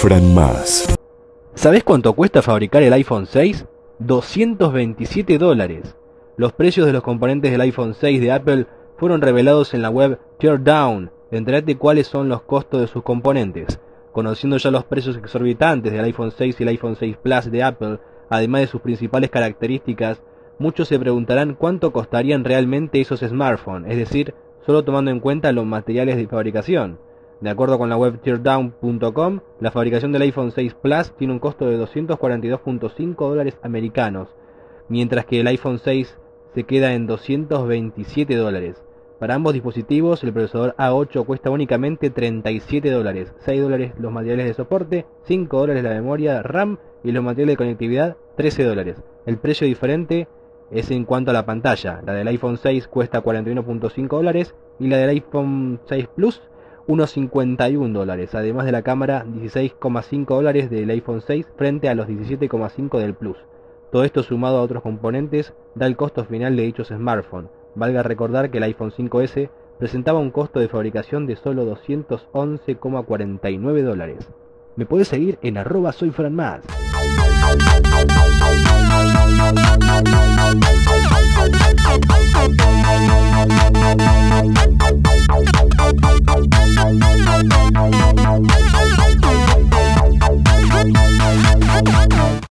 Fran Más. ¿Sabés cuánto cuesta fabricar el iPhone 6? 227 dólares. Los precios de los componentes del iPhone 6 de Apple fueron revelados en la web Teardown. Enterate cuáles son los costos de sus componentes. Conociendo ya los precios exorbitantes del iPhone 6 y el iPhone 6 Plus de Apple, además de sus principales características, muchos se preguntarán cuánto costarían realmente esos smartphones, es decir, solo tomando en cuenta los materiales de fabricación. De acuerdo con la web teardown.com, la fabricación del iPhone 6 Plus tiene un costo de 242.5 dólares americanos, mientras que el iPhone 6 se queda en 227 dólares. Para ambos dispositivos, el procesador A8 cuesta únicamente 37 dólares, 6 dólares los materiales de soporte, 5 dólares la memoria RAM y los materiales de conectividad 13 dólares. El precio diferente es en cuanto a la pantalla. La del iPhone 6 cuesta 41.5 dólares y la del iPhone 6 Plus unos 51 dólares, además de la cámara 16,5 dólares del iPhone 6 frente a los 17,5 del Plus. Todo esto sumado a otros componentes da el costo final de dichos smartphones. Valga recordar que el iPhone 5S presentaba un costo de fabricación de solo 211,49 dólares. Me puedes seguir en arroba soy